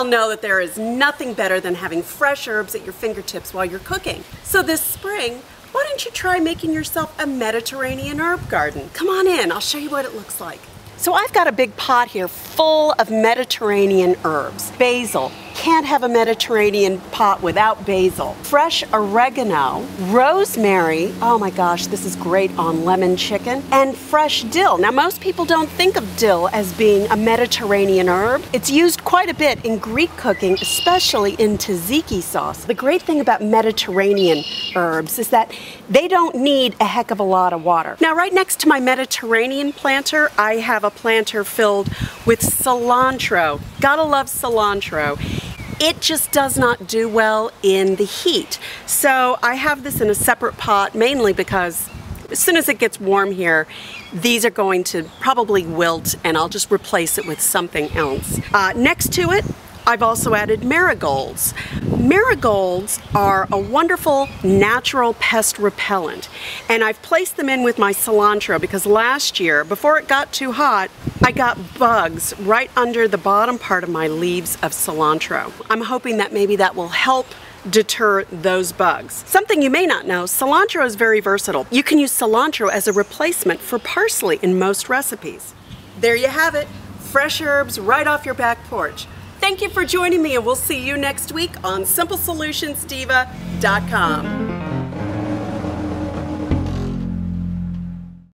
all know that there is nothing better than having fresh herbs at your fingertips while you're cooking. So this spring, why don't you try making yourself a Mediterranean herb garden? Come on in, I'll show you what it looks like. So I've got a big pot here full of Mediterranean herbs. Basil, can't have a Mediterranean pot without basil. Fresh oregano, rosemary, oh my gosh, this is great on lemon chicken, and fresh dill. Now, most people don't think of dill as being a Mediterranean herb. It's used quite a bit in Greek cooking, especially in tzatziki sauce. The great thing about Mediterranean herbs is that they don't need a heck of a lot of water. Now, right next to my Mediterranean planter, I have a planter filled with cilantro. Gotta love cilantro it just does not do well in the heat. So I have this in a separate pot mainly because as soon as it gets warm here, these are going to probably wilt and I'll just replace it with something else. Uh, next to it, I've also added marigolds. Marigolds are a wonderful natural pest repellent and I've placed them in with my cilantro because last year, before it got too hot, I got bugs right under the bottom part of my leaves of cilantro. I'm hoping that maybe that will help deter those bugs. Something you may not know, cilantro is very versatile. You can use cilantro as a replacement for parsley in most recipes. There you have it, fresh herbs right off your back porch. Thank you for joining me and we'll see you next week on SimpleSolutionsDiva.com.